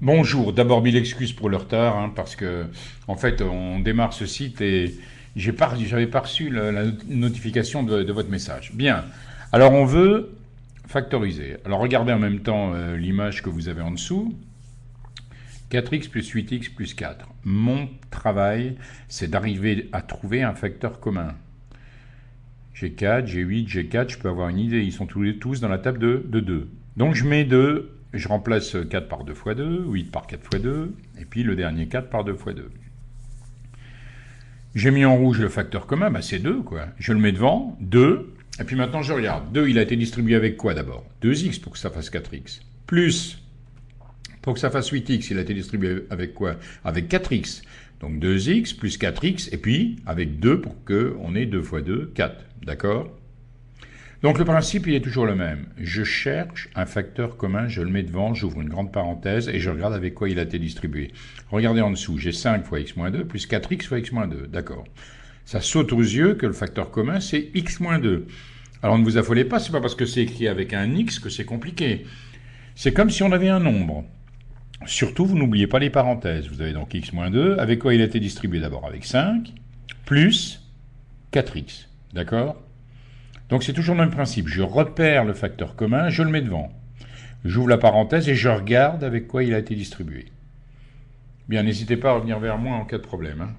Bonjour, d'abord mille excuses pour le retard, hein, parce que en fait on démarre ce site et j'avais pas reçu la, notification de, votre message. Bien, alors on veut factoriser. Alors regardez en même temps euh, l'image que vous avez en dessous. 4x plus 8x plus 4. Mon travail, c'est d'arriver à trouver un facteur commun. J'ai 4, j'ai 8, j'ai 4, je peux avoir une idée, ils sont tous, dans la table de, de 2. Donc je mets 2 je remplace 4 par 2 fois 2, 8 par 4 fois 2, et puis le dernier 4 par 2 fois 2. J'ai mis en rouge le facteur commun, bah c'est 2, quoi. Je le mets devant, 2, et puis maintenant je regarde. 2, il a été distribué avec quoi d'abord? 2x pour que ça fasse 4x. Plus, pour que ça fasse 8x, il a été distribué avec quoi? Avec 4x. Donc 2x plus 4x, et puis avec 2 pour qu'on ait 2 fois 2, 4. D'accord? Donc le principe, il est toujours le même. Je cherche un facteur commun, je le mets devant, j'ouvre une grande parenthèse et je regarde avec quoi il a été distribué. Regardez en dessous, j'ai 5 fois x 2 plus 4x fois x 2. D'accord. Ça saute aux yeux que le facteur commun, c'est x 2. Alors ne vous affolez pas, c'est pas parce que c'est écrit avec un x que c'est compliqué. C'est comme si on avait un nombre. Surtout, vous n'oubliez pas les parenthèses. Vous avez donc x 2, avec quoi il a été distribué d'abord? Avec 5, plus 4x. D'accord? Donc c'est toujours le même principe. Je repère le facteur commun, je le mets devant. J'ouvre la parenthèse et je regarde avec quoi il a été distribué. Bien, n'hésitez pas à revenir vers moi en cas de problème. Hein.